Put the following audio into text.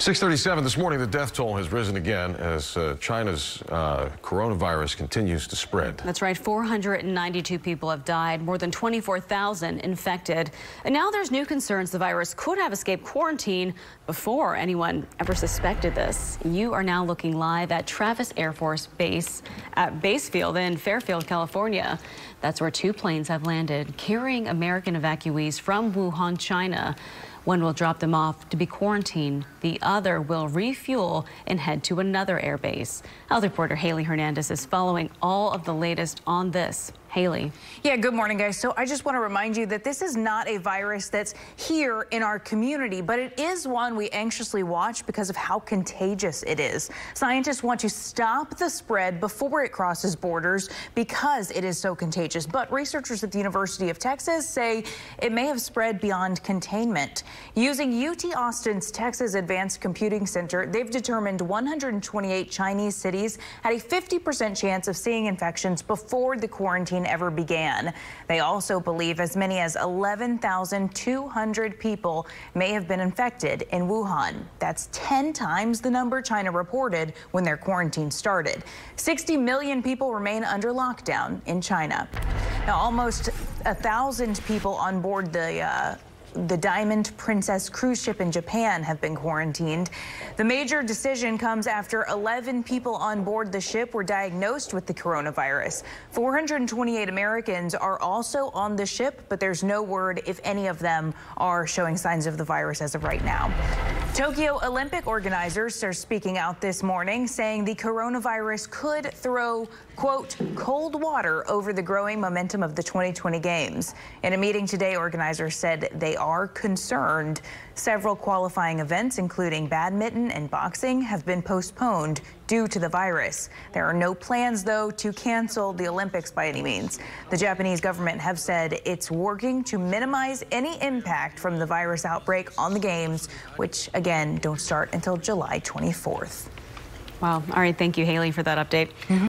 637 this morning, the death toll has risen again as uh, China's uh, coronavirus continues to spread. That's right. 492 people have died, more than 24,000 infected. And now there's new concerns the virus could have escaped quarantine before anyone ever suspected this. You are now looking live at Travis Air Force Base at Basefield in Fairfield, California. That's where two planes have landed carrying American evacuees from Wuhan, China. One will drop them off to be quarantined. The other will refuel and head to another airbase. Health reporter Haley Hernandez is following all of the latest on this. Haley. Yeah, good morning, guys. So I just want to remind you that this is not a virus that's here in our community, but it is one we anxiously watch because of how contagious it is. Scientists want to stop the spread before it crosses borders because it is so contagious. But researchers at the University of Texas say it may have spread beyond containment. Using UT Austin's Texas Advanced Computing Center, they've determined 128 Chinese cities had a 50% chance of seeing infections before the ever began. They also believe as many as 11,200 people may have been infected in Wuhan. That's 10 times the number China reported when their quarantine started. 60 million people remain under lockdown in China. Now, almost a thousand people on board the uh, the Diamond Princess cruise ship in Japan have been quarantined. The major decision comes after 11 people on board the ship were diagnosed with the coronavirus. 428 Americans are also on the ship, but there's no word if any of them are showing signs of the virus as of right now. Tokyo Olympic organizers are speaking out this morning, saying the coronavirus could throw, quote, cold water over the growing momentum of the 2020 Games. In a meeting today, organizers said they are concerned. Several qualifying events, including badminton and boxing, have been postponed due to the virus. There are no plans, though, to cancel the Olympics by any means. The Japanese government have said it's working to minimize any impact from the virus outbreak on the Games, which, again, don't start until July 24th. Wow. All right. Thank you, Haley, for that update. Mm -hmm.